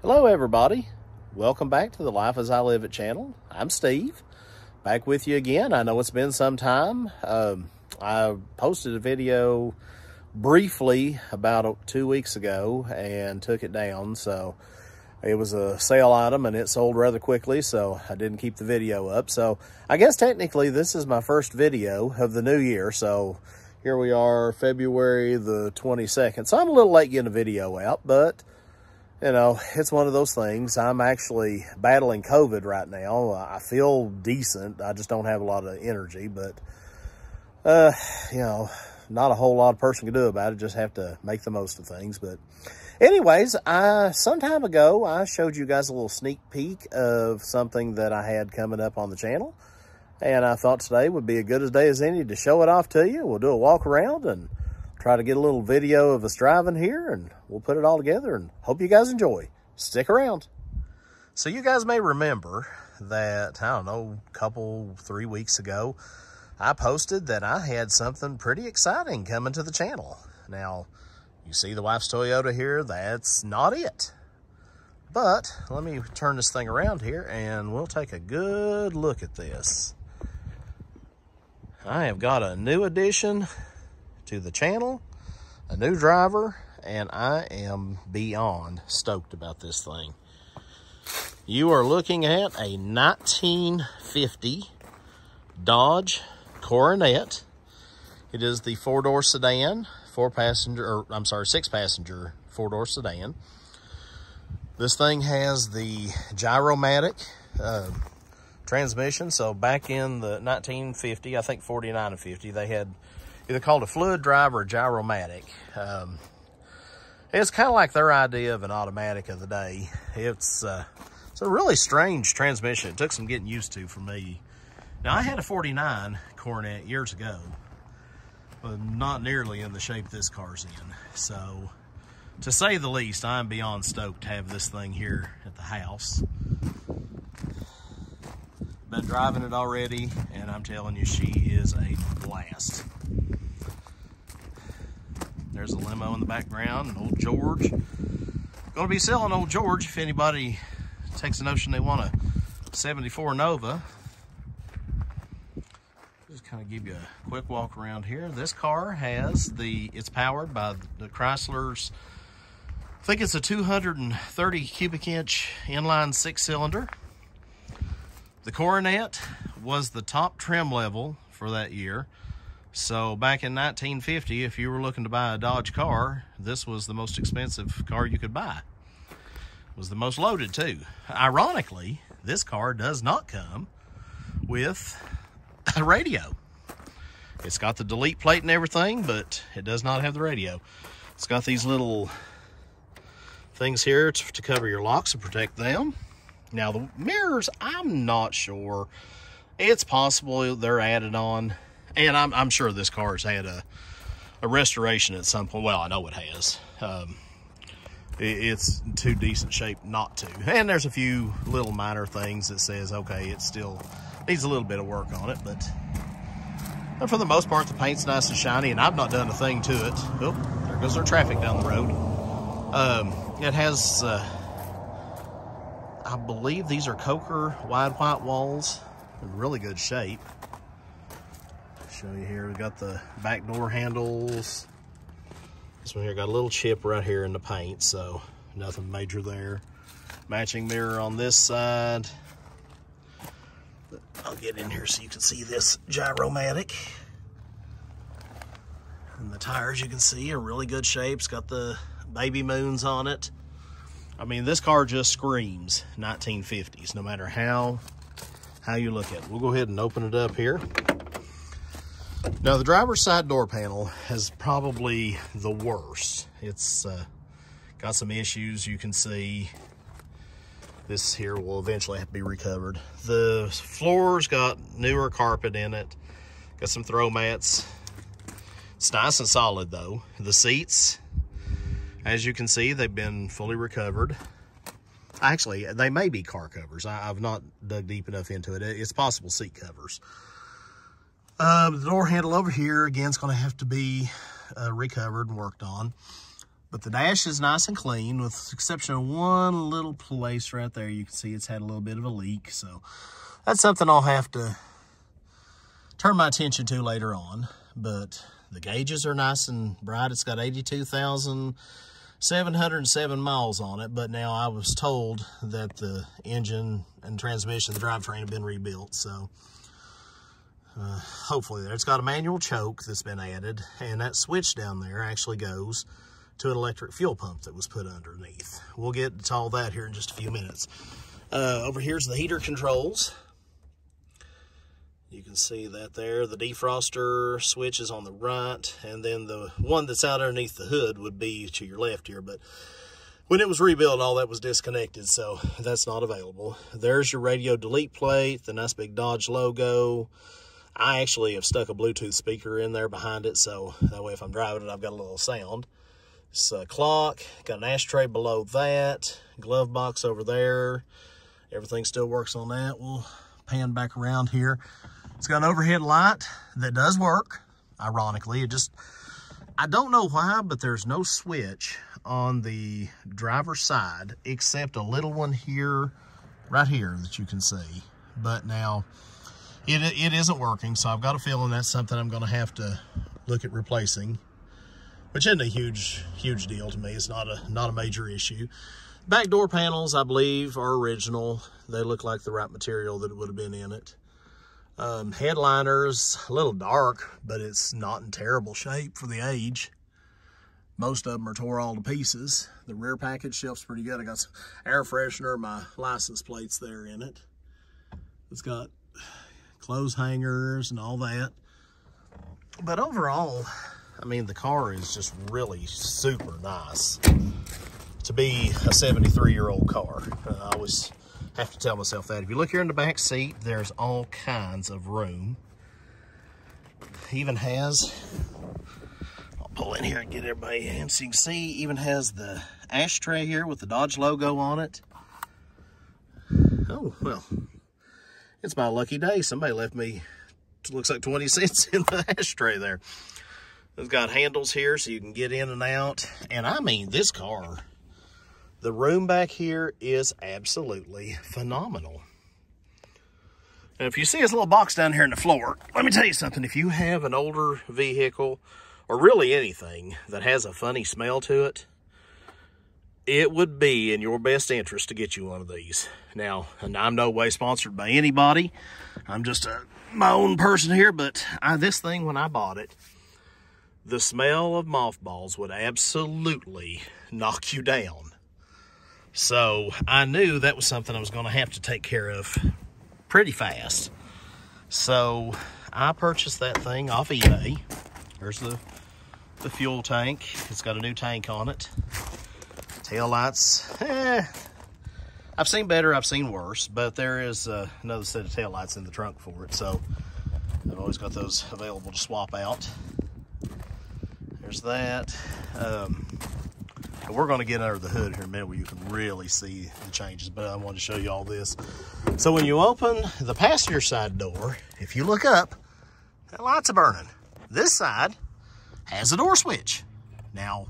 Hello, everybody. Welcome back to the Life as I Live It channel. I'm Steve, back with you again. I know it's been some time. Um, I posted a video briefly about two weeks ago and took it down. So it was a sale item and it sold rather quickly, so I didn't keep the video up. So I guess technically this is my first video of the new year. So here we are, February the 22nd. So I'm a little late getting a video out, but you know, it's one of those things. I'm actually battling COVID right now. I feel decent. I just don't have a lot of energy, but, uh, you know, not a whole lot of person can do about it. Just have to make the most of things. But anyways, I, some time ago, I showed you guys a little sneak peek of something that I had coming up on the channel. And I thought today would be a good a day as any to show it off to you. We'll do a walk around and try to get a little video of us driving here and we'll put it all together and hope you guys enjoy. Stick around. So you guys may remember that, I don't know, a couple, three weeks ago, I posted that I had something pretty exciting coming to the channel. Now, you see the wife's Toyota here, that's not it. But let me turn this thing around here and we'll take a good look at this. I have got a new addition to the channel, a new driver, and I am beyond stoked about this thing. You are looking at a 1950 Dodge Coronet. It is the four-door sedan, four-passenger, or I'm sorry, six-passenger four-door sedan. This thing has the Gyromatic uh, transmission. So back in the 1950, I think 49 and 50, they had either called a fluid drive or a gyromatic. Um, it's kind of like their idea of an automatic of the day. It's, uh, it's a really strange transmission. It took some getting used to for me. Now, I had a 49 Coronet years ago, but not nearly in the shape this car's in. So, to say the least, I'm beyond stoked to have this thing here at the house. Been driving it already, and I'm telling you, she is a blast. Limo in the background, and old George. Gonna be selling old George if anybody takes the notion they want a 74 Nova. Just kind of give you a quick walk around here. This car has the, it's powered by the Chrysler's, I think it's a 230 cubic inch inline six cylinder. The Coronet was the top trim level for that year. So back in 1950, if you were looking to buy a Dodge car, this was the most expensive car you could buy. It was the most loaded too. Ironically, this car does not come with a radio. It's got the delete plate and everything, but it does not have the radio. It's got these little things here to cover your locks and protect them. Now the mirrors, I'm not sure. It's possible they're added on and I'm, I'm sure this car has had a, a restoration at some point. Well, I know it has. Um, it, it's too decent shape not to. And there's a few little minor things that says, okay, it still needs a little bit of work on it, but for the most part, the paint's nice and shiny, and I've not done a thing to it. Oh, there goes our traffic down the road. Um, it has, uh, I believe these are Coker wide white walls in really good shape show you here. We got the back door handles. This one here got a little chip right here in the paint, so nothing major there. Matching mirror on this side. I'll get in here so you can see this gyromatic. And the tires you can see are really good shapes. Got the baby moons on it. I mean, this car just screams 1950s, no matter how how you look at it. We'll go ahead and open it up here. Now the driver's side door panel has probably the worst. It's uh, got some issues you can see. This here will eventually have to be recovered. The floor's got newer carpet in it. Got some throw mats. It's nice and solid though. The seats, as you can see, they've been fully recovered. Actually, they may be car covers. I, have not dug deep enough into it. It's possible seat covers. Uh, the door handle over here, again, is going to have to be uh, recovered and worked on. But the dash is nice and clean with the exception of one little place right there. You can see it's had a little bit of a leak. So that's something I'll have to turn my attention to later on. But the gauges are nice and bright. It's got 82,707 miles on it. But now I was told that the engine and transmission, the drivetrain have been rebuilt. So uh, hopefully there. It's got a manual choke that's been added. And that switch down there actually goes to an electric fuel pump that was put underneath. We'll get to all that here in just a few minutes. Uh, over here's the heater controls. You can see that there. The defroster switch is on the right, and then the one that's out underneath the hood would be to your left here, but when it was rebuilt, all that was disconnected, so that's not available. There's your radio delete plate, the nice big Dodge logo. I actually have stuck a Bluetooth speaker in there behind it, so that way if I'm driving it, I've got a little sound. It's a clock, got an ashtray below that, glove box over there. Everything still works on that. We'll pan back around here. It's got an overhead light that does work, ironically. It just, I don't know why, but there's no switch on the driver's side except a little one here, right here that you can see. But now, it, it isn't working, so I've got a feeling that's something I'm going to have to look at replacing which isn't a huge, huge deal to me. It's not a, not a major issue. Back door panels, I believe, are original. They look like the right material that would have been in it. Um, headliners, a little dark, but it's not in terrible shape for the age. Most of them are tore all to pieces. The rear package shelf's pretty good. I got some air freshener, my license plates there in it. It's got clothes hangers and all that. But overall, I mean, the car is just really super nice to be a 73 year old car. Uh, I always have to tell myself that. If you look here in the back seat, there's all kinds of room. Even has, I'll pull in here and get everybody in so you can see, even has the ashtray here with the Dodge logo on it. Oh, well, it's my lucky day. Somebody left me, looks like 20 cents in the ashtray there. It's got handles here so you can get in and out. And I mean, this car, the room back here is absolutely phenomenal. And if you see this little box down here in the floor, let me tell you something. If you have an older vehicle, or really anything that has a funny smell to it, it would be in your best interest to get you one of these. Now, I'm no way sponsored by anybody. I'm just a, my own person here, but I, this thing, when I bought it, the smell of mothballs would absolutely knock you down. So I knew that was something I was going to have to take care of pretty fast. So I purchased that thing off eBay. There's the, the fuel tank. It's got a new tank on it. Tail lights, eh, I've seen better, I've seen worse, but there is uh, another set of tail lights in the trunk for it. So I've always got those available to swap out. There's that. Um, we're going to get under the hood here in a minute where you can really see the changes, but I wanted to show you all this. So when you open the passenger side door, if you look up, that light's are burning. This side has a door switch. Now,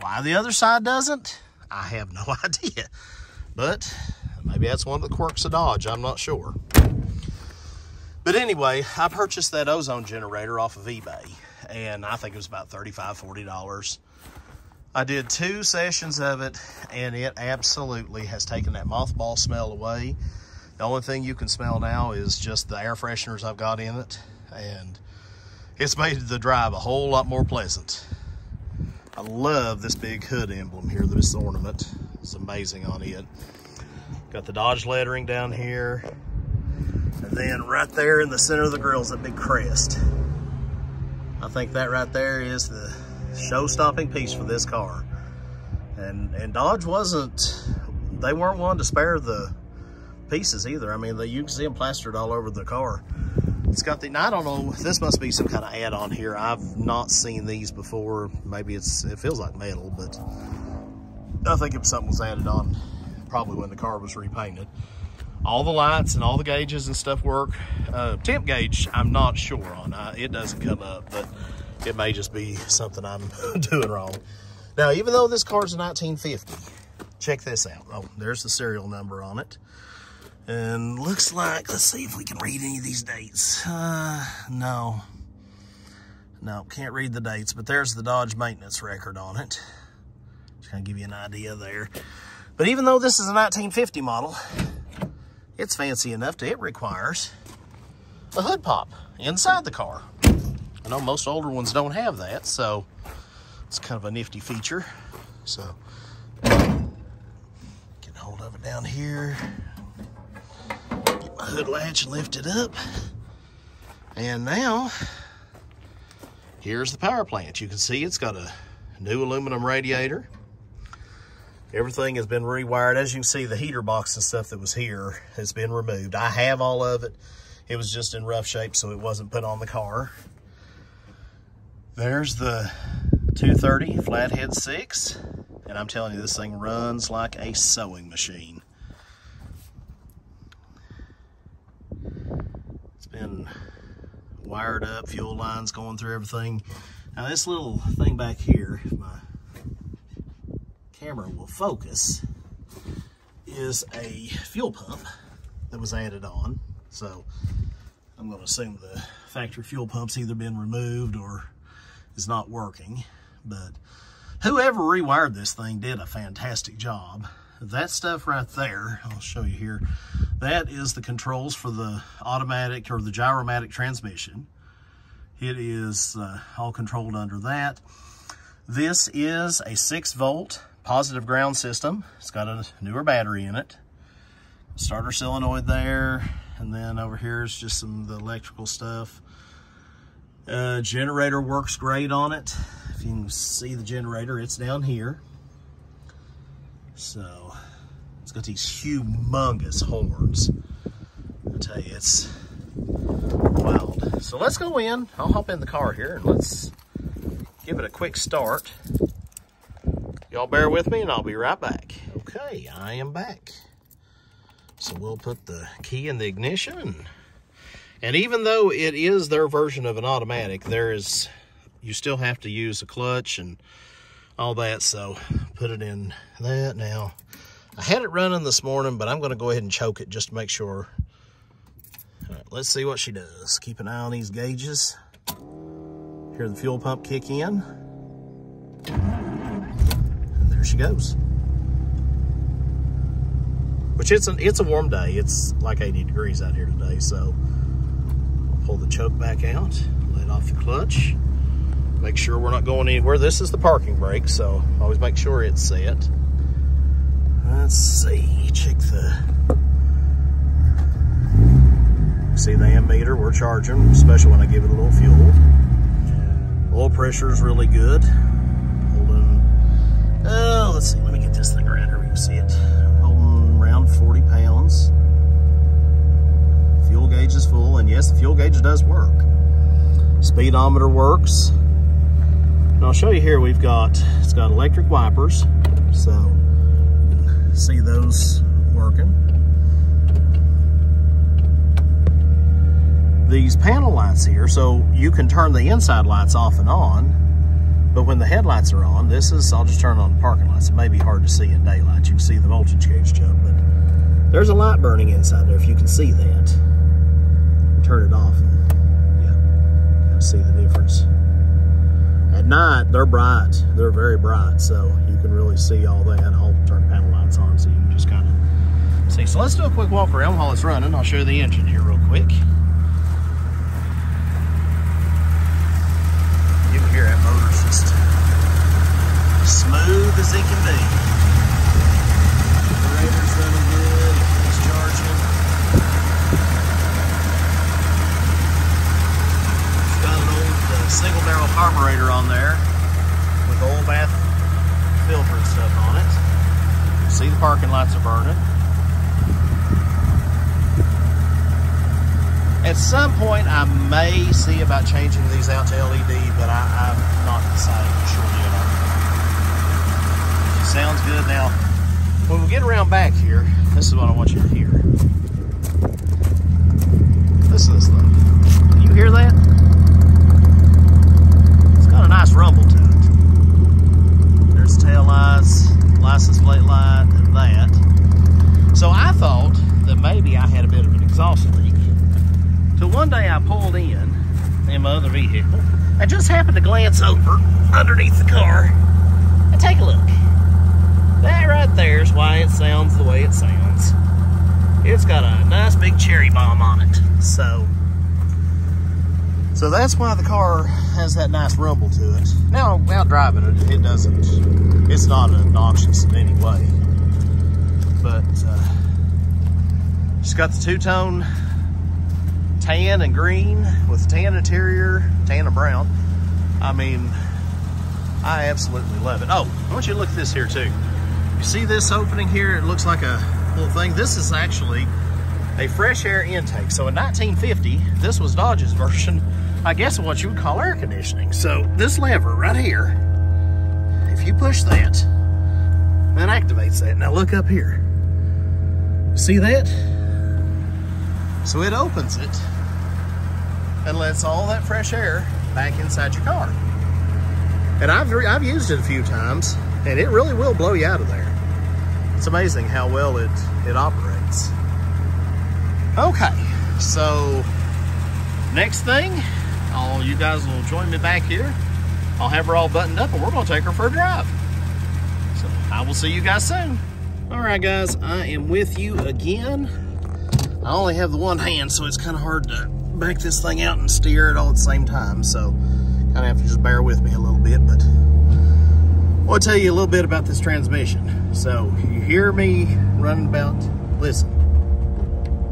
why the other side doesn't, I have no idea. But maybe that's one of the quirks of Dodge. I'm not sure. But anyway, I purchased that ozone generator off of eBay and I think it was about $35, $40. I did two sessions of it and it absolutely has taken that mothball smell away. The only thing you can smell now is just the air fresheners I've got in it and it's made the drive a whole lot more pleasant. I love this big hood emblem here, this ornament. It's amazing on it. Got the Dodge lettering down here. And then right there in the center of the grill is a big crest. I think that right there is the show-stopping piece for this car. And and Dodge wasn't, they weren't one to spare the pieces either. I mean, they, you can see them plastered all over the car. It's got the, I don't know, this must be some kind of add-on here. I've not seen these before. Maybe it's, it feels like metal, but I think if something was added on, probably when the car was repainted all the lights and all the gauges and stuff work. Uh, temp gauge, I'm not sure on. Uh, it doesn't come up, but it may just be something I'm doing wrong. Now, even though this car's a 1950, check this out. Oh, there's the serial number on it. And looks like, let's see if we can read any of these dates. Uh, no. No, can't read the dates, but there's the Dodge maintenance record on it. Just kind of give you an idea there. But even though this is a 1950 model, it's fancy enough to, it requires a hood pop inside the car. I know most older ones don't have that, so it's kind of a nifty feature. So, get a hold of it down here. Hood latch and lift it up. And now, here's the power plant. You can see it's got a new aluminum radiator. Everything has been rewired. As you can see, the heater box and stuff that was here has been removed. I have all of it. It was just in rough shape, so it wasn't put on the car. There's the 230 flathead 6 and I'm telling you this thing runs like a sewing machine been wired up fuel lines going through everything now this little thing back here if my camera will focus is a fuel pump that was added on so I'm going to assume the factory fuel pump's either been removed or is not working. But whoever rewired this thing did a fantastic job. That stuff right there, I'll show you here, that is the controls for the automatic or the gyromatic transmission. It is uh, all controlled under that. This is a 6 volt positive ground system. It's got a newer battery in it. Starter solenoid there. And then over here is just some of the electrical stuff. Uh, generator works great on it. If you can see the generator, it's down here. So, it's got these humongous horns. I tell you, it's wild. So let's go in. I'll hop in the car here and let's give it a quick start. Y'all bear with me and I'll be right back. Okay, I am back. So we'll put the key in the ignition and even though it is their version of an automatic, there is, you still have to use a clutch and all that. So put it in that now. I had it running this morning, but I'm going to go ahead and choke it just to make sure. All right, let's see what she does. Keep an eye on these gauges. Hear the fuel pump kick in. And there she goes. Which it's an it's a warm day. It's like 80 degrees out here today, so pull the choke back out, let off the clutch, make sure we're not going anywhere. This is the parking brake, so always make sure it's set. Let's see, check the, see the ammeter, we're charging, especially when I give it a little fuel. Oil pressure is really good. Holding, oh, uh, let's see, let me get this thing around here, we can see it. Holding around 40 pounds fuel gauge is full, and yes, the fuel gauge does work. Speedometer works. And I'll show you here, we've got, it's got electric wipers, so see those working. These panel lights here, so you can turn the inside lights off and on, but when the headlights are on, this is, I'll just turn on the parking lights. It may be hard to see in daylight. You can see the voltage gauge jump, but there's a light burning inside there if you can see that turn it off and yeah, see the difference. At night, they're bright. They're very bright, so you can really see all that. I'll turn panel lights on so you can just kind of see. So let's do a quick walk around while it's running. I'll show you the engine here real quick. You can hear that motor's just smooth as it can be. The Raider's running good. It's charging. single barrel carburetor on there with oil bath filter and stuff on it. See the parking lights are burning. At some point, I may see about changing these out to LED, but I, am not decided for sure yet. Sounds good. Now, when we get around back here, this is what I want you to hear. Listen to this thing. You hear that? nice rumble to it. There's happened to glance over underneath the car and take a look. That right there is why it sounds the way it sounds. It's got a nice big cherry bomb on it. So, so that's why the car has that nice rumble to it. Now, out driving it, it doesn't, it's not obnoxious in any way. But, uh, it's got the two-tone tan and green with tan interior, tan and brown. I mean, I absolutely love it. Oh, I want you to look at this here too. You see this opening here? It looks like a little thing. This is actually a fresh air intake. So in 1950, this was Dodge's version, I guess what you would call air conditioning. So this lever right here, if you push that, that activates that. Now look up here. See that? So it opens it and lets all that fresh air back inside your car. And I've, I've used it a few times and it really will blow you out of there. It's amazing how well it, it operates. Okay, so next thing, all you guys will join me back here. I'll have her all buttoned up and we're gonna take her for a drive. So I will see you guys soon. All right, guys, I am with you again. I only have the one hand, so it's kind of hard to back this thing out and steer it all at the same time. So kind of have to just bear with me a little bit, but I want to tell you a little bit about this transmission. So you hear me running about, listen,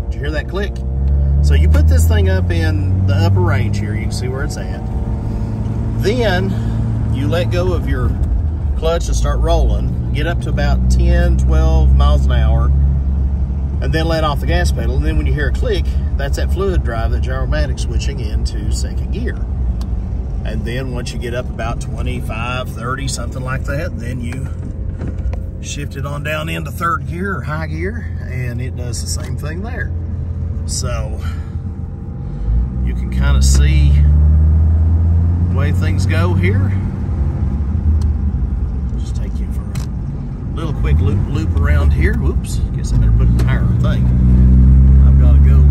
did you hear that click? So you put this thing up in the upper range here, you can see where it's at. Then you let go of your clutch and start rolling, get up to about 10, 12 miles an hour, and then let off the gas pedal. And then when you hear a click, that's that fluid drive that gyromatic switching into second gear. And then once you get up about 25, 30, something like that, then you shift it on down into third gear or high gear, and it does the same thing there. So you can kind of see the way things go here. Just take you for a little quick loop loop around here. Whoops, guess I better put the tire thing. I've got to go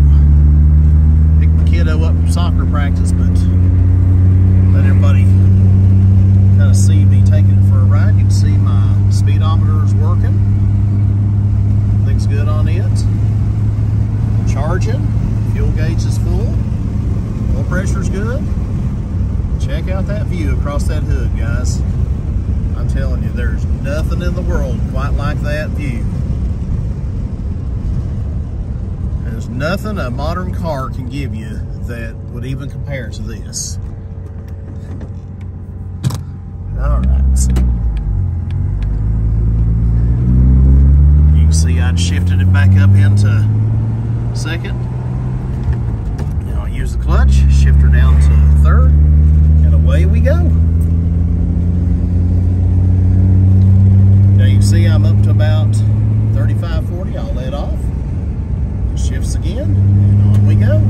pick the kiddo up from soccer practice, but let everybody kind of see me taking it for a ride. You can see my speedometer is working. Everything's good on it. Charging. Fuel gauge is full. Oil pressure's good. Check out that view across that hood, guys. I'm telling you, there's nothing in the world quite like that view. There's nothing a modern car can give you that would even compare to this. All right. You can see I'd shifted it back up into second. Now I use the clutch, shift her down to third, and away we go. Now you see I'm up to about 35, 40. I'll let off. Shifts again, and on we go.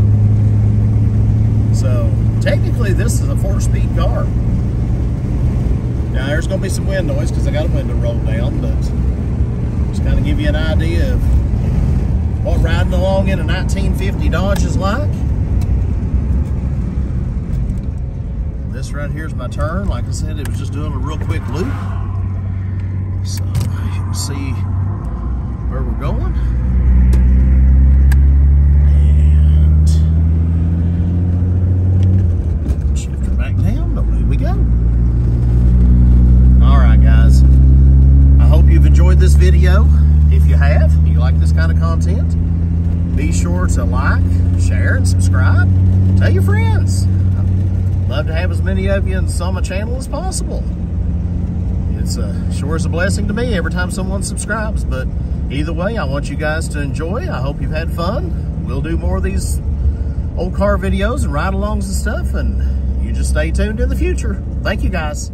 So technically this is a four-speed car. Now there's gonna be some wind noise because I got a window rolled down, but just kind of give you an idea of what riding along in a 1950 Dodge is like. This right here is my turn. Like I said, it was just doing a real quick loop. So you can see where we're going. And shift back down, we go. All right, guys. I hope you've enjoyed this video. If you have, like this kind of content, be sure to like, share, and subscribe. Tell your friends. I'd love to have as many of you on my channel as possible. It's uh, sure is a blessing to me every time someone subscribes, but either way, I want you guys to enjoy. I hope you've had fun. We'll do more of these old car videos and ride-alongs and stuff, and you just stay tuned in the future. Thank you, guys.